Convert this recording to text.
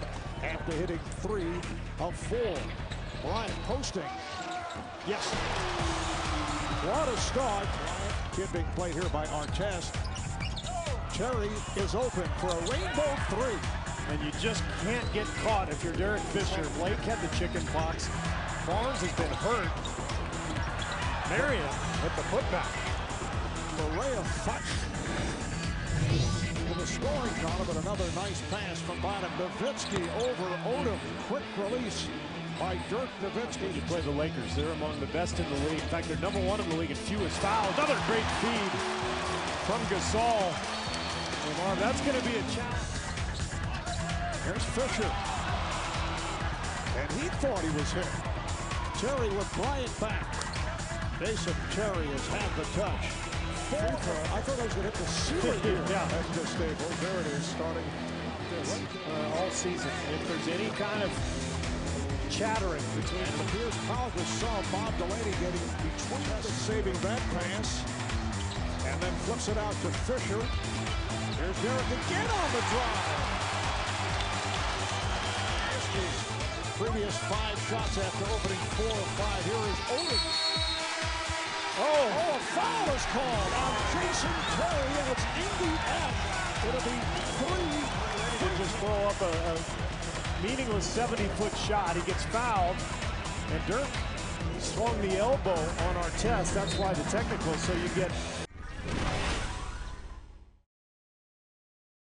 to hitting three of four. Bryant posting. Yes. What a start. Kidd being played here by Artest. Terry is open for a rainbow three. And you just can't get caught if you're Derek Fisher. Blake had the chicken pox. Barnes has been hurt. Marion with the putback. Maria Futch scoring column, but another nice pass from bottom. Nowitzki over Odom. Quick release by Dirk Nowitzki. You play the Lakers. They're among the best in the league. In fact, they're number one in the league in fewest fouls. Another great feed from Gasol. Lamar, that's going to be a challenge. There's Fisher. And he thought he was hit. Terry with Bryant back. Jason Terry has had the touch. I thought I was going to hit the ceiling here Yeah. at the Staples. There it is, starting this. Uh, all season. If there's any kind of chattering between it appears Powell just saw Bob Delaney getting between the saving that pass. And then flips it out to Fisher. Here's Derek again on the drive. Previous five shots after opening four or five. Here is Odom. Is called on Jason Terry, and it's in the end. It'll be three. he can just throw up a, a meaningless 70-foot shot. He gets fouled, and Dirk swung the elbow on Artest. That's why the technical. So you get